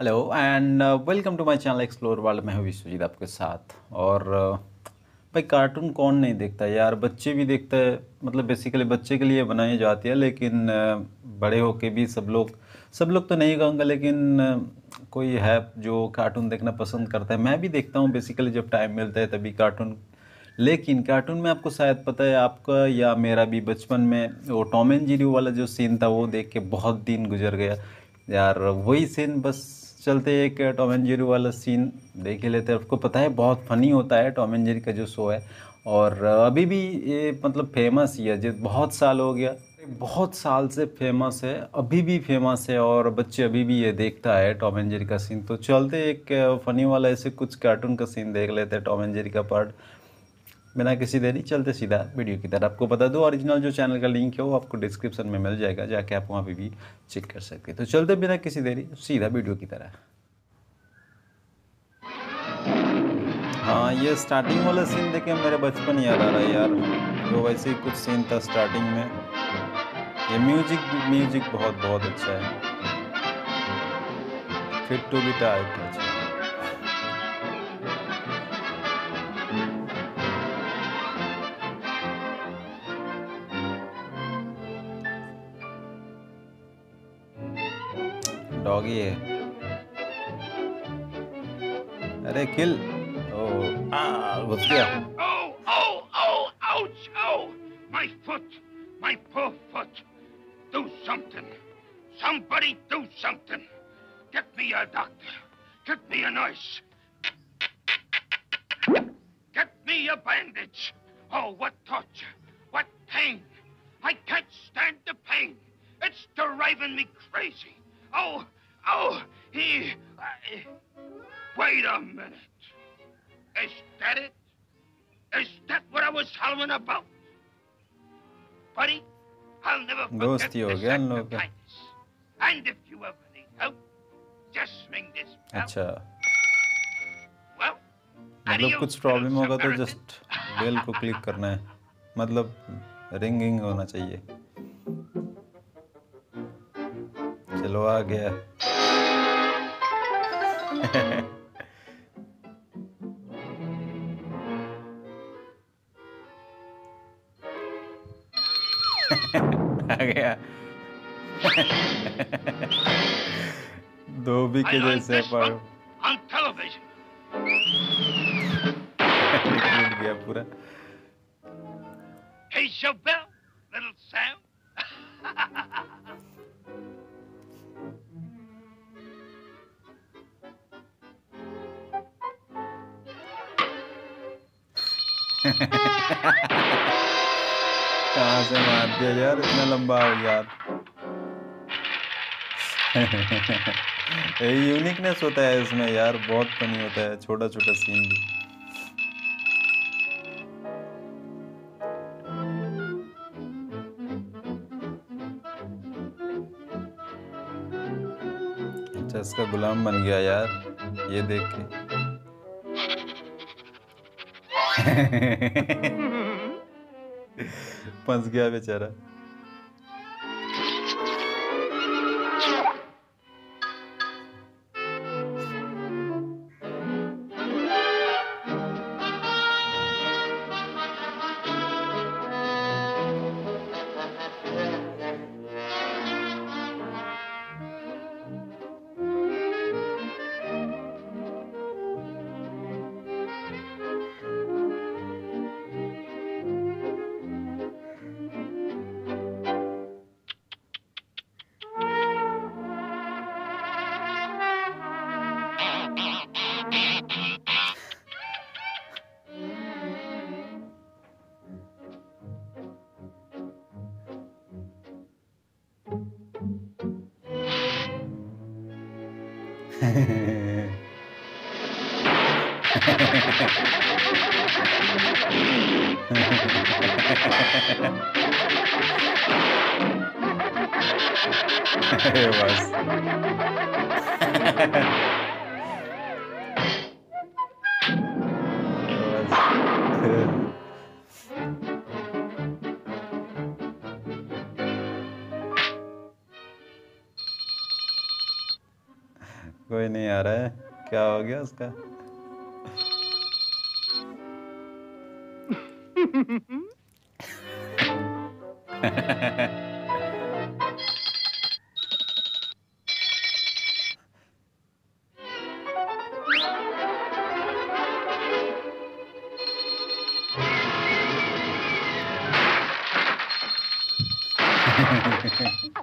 Hello and welcome to my channel explore world मैं हूँ विश्वजीत आपके साथ। और uh, भाई कार्टून कौन नहीं देखता यार? बच्चे भी देखते हैं। मतलब बेसिकली बच्चे के लिए बनाई जाती है लेकिन uh, बड़े होके भी सब लोग सब लोग तो नहीं कहूँगा लेकिन uh, कोई है जो कार्टून देखना पसंद करता है। मैं भी देखता हूँ बेसिकली जब टाइम मिलता है तभी कार्टून लेकिन कार्टून में आपको शायद पता है आपका या मेरा भी बचपन में वो टॉम एंड जेरी वाला जो सीन था वो देख के बहुत दिन गुजर गया। यार वही सीन बस चलते एक टॉम एंड जेरी वाला सीन देख ही लेते हैं। आपको पता है, बहुत फनी होता है टॉम एंड जेरी का जो शो है। और अभी भी ये मतलब फ़ेमस ही है जो बहुत साल हो गया। बहुत साल से फ़ेमस है, अभी भी फ़ेमस है और बच्चे अभी भी ये देखता है टॉम एंड जेरी का सीन तो चलते एक फ़नी वाला ऐसे कुछ कार्टून का सीन देख लेते हैं टॉम एंड जेरी का पार्ट बिना किसी देरी चलते सीधा वीडियो की तरफ़ आपको बता दो ओरिजिनल जो चैनल का लिंक है वो आपको डिस्क्रिप्शन में मिल जाएगा, जाके आप वहाँ पे भी चेक कर सकते तो चलते बिना किसी देरी, सीधा वीडियो की तरह हाँ ये स्टार्टिंग वाला सीन देखे मेरे बचपन याद आ रहा है यार। जो वैसे ही कुछ सीन था स्टार्टिंग में। ये म्यूज़िक म्यूज़िक बहुत बहुत अच्छा है। फिट टू बी टाइट अच्छा। डॉगी है अरे किल ओ आ घुस गया Oh, oh, oh, ouch, oh! My foot! My poor foot! Do something! Somebody do something! Get me a doctor! Get me a nurse! Get me a bandage! Oh, what torture! What pain! I can't stand the pain! It's driving me crazy! Oh, oh, he. I- wait a minute. Is that it? Is that what I was hollering about? Buddy, I'll never forget हो this act of kindness. And if you ever need help, just swing this bell. अच्छा Well, मतलब कुछ problem होगा तो just bell को click करना है मतलब रिंगिंग होना चाहिए चलो आ गया आ गया धोबी I के learned जैसे this पर one on television. टूट गया पूरा Here's your bell, little Sam. कहाँ से मार दिया यार? इतना लंबा हो गया ये यूनिकनेस होता है इसमें यार, बहुत फनी होता है छोटा छोटा सीन भी। अच्छा इसका गुलाम बन गया यार, ये देख के। फंस गया बेचारा। बस बस कोई नहीं आ रहा है। क्या हो गया उसका?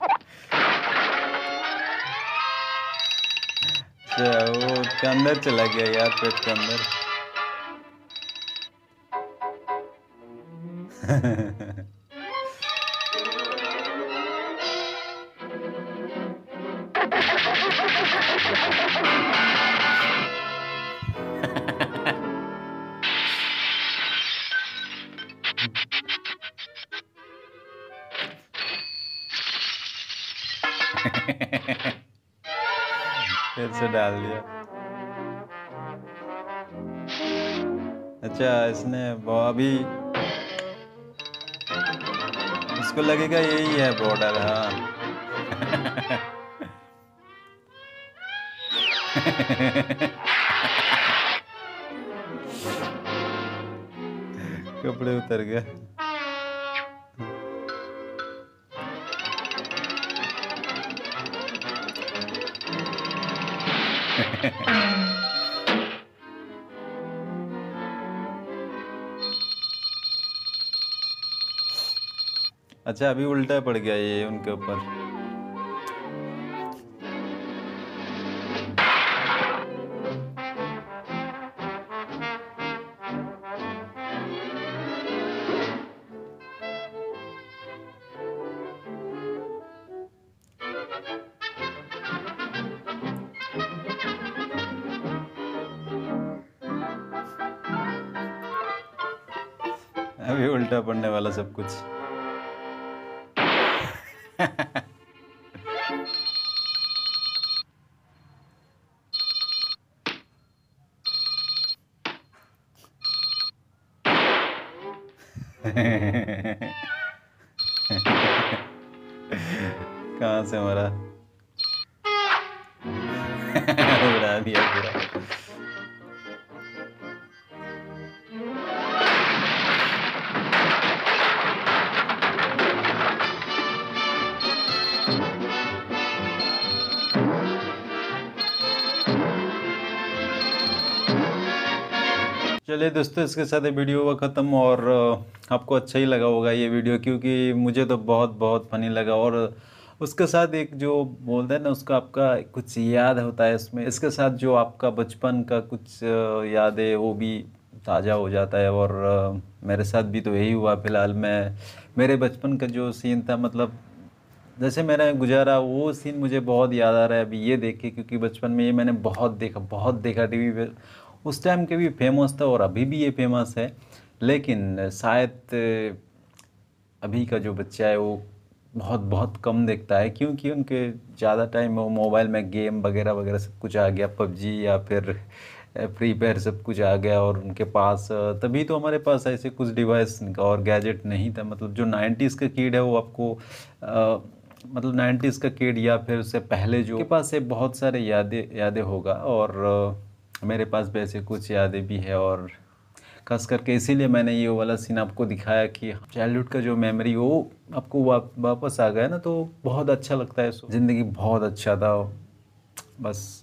अच्छा वो उसके अंदर चला गया यार पेट के अंदर। डाल दिया। अच्छा इसने अभी इसको लगेगा यही है बॉर्डर हाँ। कपड़े उतर गए। अच्छा अभी उल्टा पड़ गया ये उनके ऊपर। अभी उल्टा पड़ने वाला सब कुछ। कहाँ से मरा उड़ा दिया पूरा चलिए दोस्तों, इसके साथ ये वीडियो हुआ ख़त्म और आपको अच्छा ही लगा होगा ये वीडियो क्योंकि मुझे तो बहुत बहुत फनी लगा और उसके साथ एक जो बोलते हैं ना, उसका आपका कुछ याद होता है इसमें इसके साथ जो आपका बचपन का कुछ याद है वो भी ताज़ा हो जाता है और मेरे साथ भी तो यही हुआ फ़िलहाल। मैं, मेरे बचपन का जो सीन था मतलब जैसे मैंने गुजारा, वो सीन मुझे बहुत याद आ रहा है। अभी ये देख के क्योंकि बचपन में ये मैंने बहुत देखा बहुत देखा टीवी पे। उस टाइम के भी फ़ेमस था और अभी भी ये फ़ेमस है लेकिन शायद अभी का जो बच्चा है वो बहुत बहुत कम देखता है क्योंकि उनके ज़्यादा टाइम वो मोबाइल में गेम वगैरह वगैरह सब कुछ आ गया पबजी या फिर फ्री फायर सब कुछ आ गया और उनके पास तभी तो हमारे पास ऐसे कुछ डिवाइस और गैजेट नहीं था। मतलब जो नाइन्टीज़ का कीड है वो आपको अ, मतलब नाइन्टीज़ का कीड या फिर उससे पहले जो के पास से बहुत सारे यादें यादें होगा और मेरे पास ऐसे कुछ यादें भी है और खास करके इसीलिए मैंने ये वाला सीन आपको दिखाया कि चाइल्डहुड का जो मेमोरी वो आपको वापस आ गया ना तो बहुत अच्छा लगता है ज़िंदगी बहुत अच्छा था। बस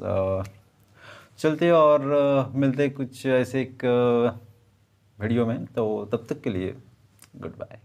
चलते और मिलते कुछ ऐसे एक वीडियो में। तो तब तक के लिए गुड बाय